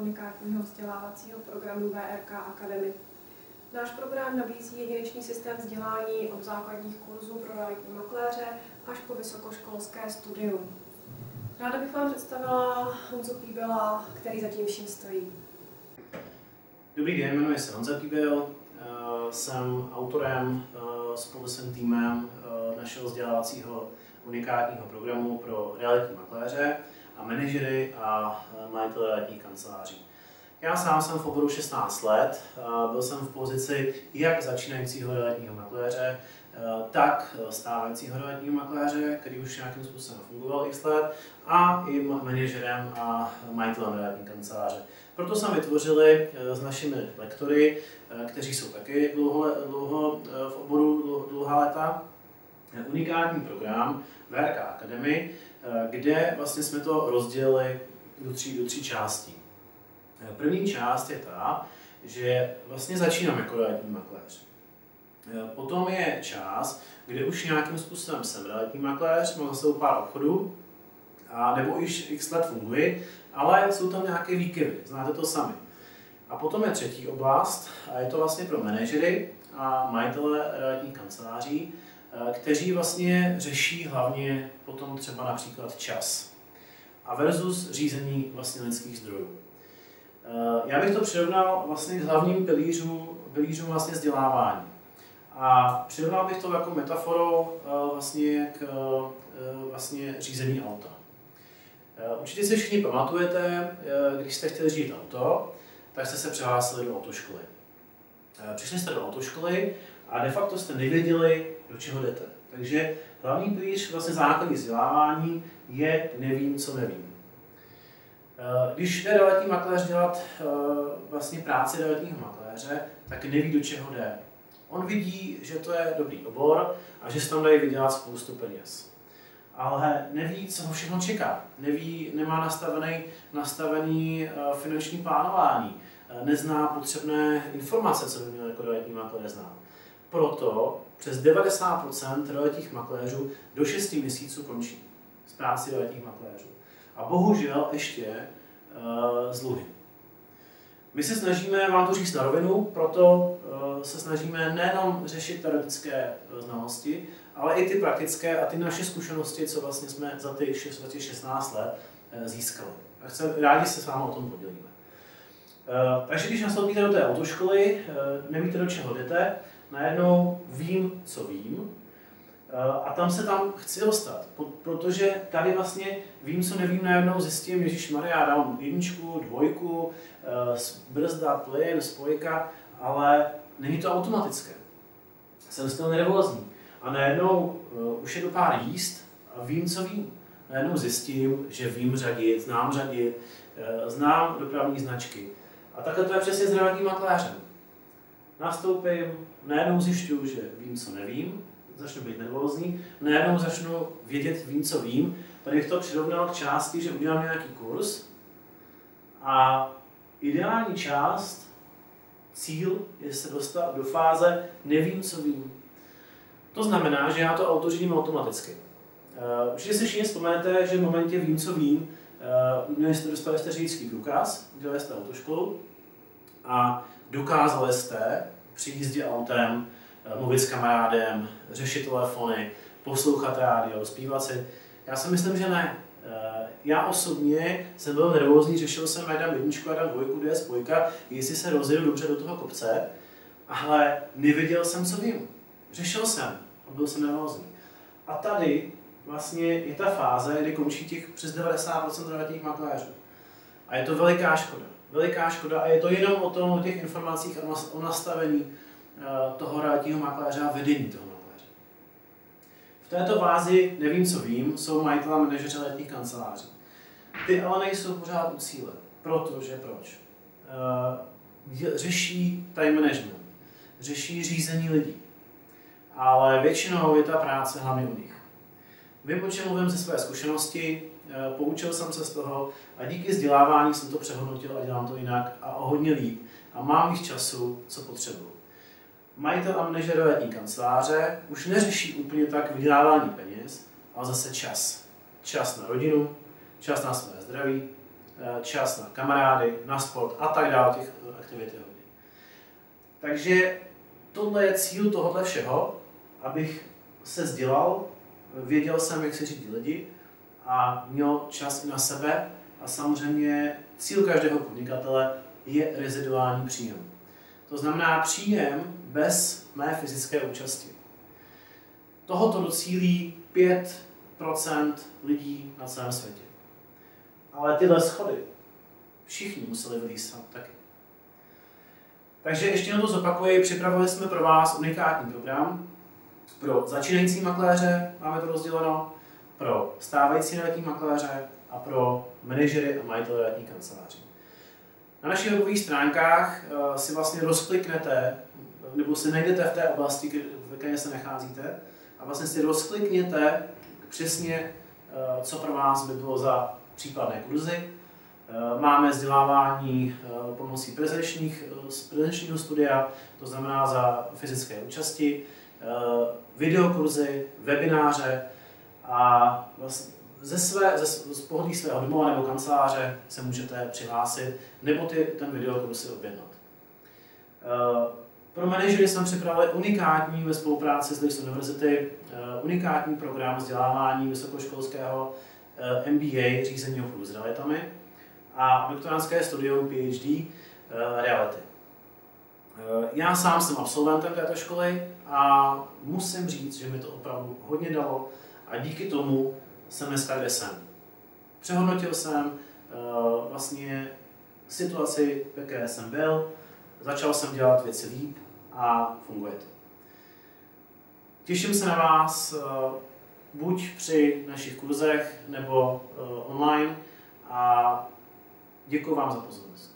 unikátního vzdělávacího programu VRK Academy. Náš program nabízí jedinečný systém vzdělání od základních kurzů pro realitní makléře až po vysokoškolské studium. Ráda bych vám představila Honzu Píbela, který zatím vším stojí. Dobrý den, jmenuji se Honza Píbel, eh, jsem autorem eh, spolu s týmem eh, našeho vzdělávacího unikátního programu pro realitní makléře a manažery a majitele realitních kanceláří. Já sám jsem v oboru 16 let, byl jsem v pozici jak začínajícího realitního makléře, tak stávajícího realitního makléře, který už nějakým způsobem fungoval x let, a i manažerem a majitelem realitní kanceláře. Proto jsme vytvořili s našimi lektory, kteří jsou taky dlouho, dlouho v oboru dlouhá léta, unikátní program VRK Academy, kde vlastně jsme to rozdělili do tří, do tří částí. První část je ta, že vlastně začínám jako realitní makléř. Potom je část, kde už nějakým způsobem jsem realitní makléř, mám zase pár obchodů, a nebo již x let funguji, ale jsou tam nějaké výkyvy, znáte to sami. A potom je třetí oblast, a je to vlastně pro manažery a majitele realitních kanceláří, kteří vlastně řeší hlavně potom třeba například čas a versus řízení vlastně lidských zdrojů. Eh, já bych to přirovnal vlastně k hlavním pilířům, pilířům vlastně vzdělávání. A přirovnal bych to jako metaforou eh, vlastně k eh, vlastně řízení auta. Určitě si všichni pamatujete, když jste chtěli řídit auto, tak jste se přihlásili do autoškoly. Přišli jste do autoškoly a de facto jste nevěděli, do čeho jdete. Takže hlavní pilíř vlastně základní vzdělávání je nevím, co nevím. Eh, když jde realitní makléř dělat eh, vlastně práci realitního makléře, tak neví, do čeho jde. On vidí, že to je dobrý obor a že se tam dají vydělat spoustu peněz. Ale neví, co ho všechno čeká. Neví, nemá nastavený, nastavený eh, finanční plánování. Nezná potřebné informace, co by měl jako realitní makléř znát. Proto přes 90% realitních makléřů do 6 měsíců končí z práci realitních makléřů a bohužel ještě uh, z dluhy. My se snažíme vám to říct na rovinu, proto uh, se snažíme nejenom řešit teoretické uh, znalosti, ale i ty praktické a ty naše zkušenosti, co vlastně jsme za těch 16 let získali. A chcem, rádi se s vámi o tom podělíme. Takže když nastoupíte do té autoškoly, nevíte, do čeho jdete, najednou vím, co vím, Eh, a tam se tam chci dostat, protože tady vlastně vím, co nevím, najednou zjistím, Ježíš Maria, dám jedničku, dvojku, eh, brzda, plyn, spojka, ale není to automatické. Jsem z toho nervózní. A najednou uh, už je do pár jíst a vím, co vím. Najednou zjistím, že vím řadit, znám řadit, znám dopravní značky. A takhle to je přesně s realitním makléřem. Nastoupím, najednou zjišťuju, že vím, co nevím, začnu být nervózní, najednou začnu vědět, vím, co vím. Tady bych to přirovnal k části, že udělám nějaký kurz a ideální část, cíl je se dostat do fáze nevím, co vím. To znamená, že já to auto řídím automaticky. Uh, určitě si všichni vzpomenete, že v momentě vím, co vím, uh, měli jste, dostali jste řidičský průkaz, dělali jste autoškolu a dokázali jste při jízdě autem Eh, mluvit s kamarádem, řešit telefony, poslouchat rádio, zpívat si. Já si myslím, že ne. Eh, já osobně jsem byl nervózní, řešil jsem, jedničku, jak dám dvojku, kde je spojka, jestli se rozjedu dobře do toho kopce, ale nevěděl jsem, co vím. Řešil jsem a byl jsem nervózní. A tady vlastně je ta fáze, kdy končí těch přes 90% realitních makléřů. A je to veliká škoda. Veliká škoda a je to jenom o tom, o těch informacích a o nastavení Eh, toho realitního makléře a vedení toho makléře. V této vázi nevím, co vím, jsou majitelé a manažeři letních kanceláří. Ty ale nejsou pořád u cíle. Protože proč? Eh, řeší time management, řeší řízení lidí, ale většinou je ta práce hlavně u nich. Vím, o čem mluvím ze své zkušenosti, poučil jsem se z toho a díky vzdělávání jsem to přehodnotil a dělám to jinak a o hodně líp. A mám víc času, co potřebuji majitel a manažer realitní kanceláře už neřeší úplně tak vydělávání peněz, ale zase čas. Čas na rodinu, čas na své zdraví, čas na kamarády, na sport a tak dále, těch aktivit je hodně. Takže tohle je cíl tohohle všeho, abych se vzdělal, věděl jsem, jak se řídí lidi a měl čas i na sebe a samozřejmě cíl každého podnikatele je reziduální příjem. To znamená příjem bez mé fyzické účasti. Tohoto docílí 5% lidí na celém světě. Ale tyhle schody všichni museli vylíst taky. Takže ještě na to zopakuji, připravili jsme pro vás unikátní program. Pro začínající makléře máme to rozděleno, pro stávající realitní makléře a pro manažery a majitele realitní kanceláří. Na našich webových stránkách uh, si vlastně rozkliknete, nebo si najdete v té oblasti, ve které se nacházíte, a vlastně si rozklikněte přesně, uh, co pro vás by bylo za případné kurzy, Eh, máme vzdělávání eh, pomocí prezenčních, eh, prezenčního studia, to znamená za fyzické účasti, videokurzy, webináře a vlastně ze, své, ze, z pohodlí svého domova nebo kanceláře se můžete přihlásit nebo ty, ten videokurs si objednat. Pro manažery jsme připravili unikátní ve spolupráci s Leeds University unikátní program vzdělávání vysokoškolského MBA řízení obchodu s realitami, a doktorantské studium PhD eh, reality. Eh, já sám jsem absolventem této školy a musím říct, že mi to opravdu hodně dalo a díky tomu jsem dneska, kde jsem. Přehodnotil jsem eh, vlastně situaci, ve které jsem byl, začal jsem dělat věci líp a funguje to. Těším se na vás buď při našich kurzech nebo online a Děkuji vám za pozornost.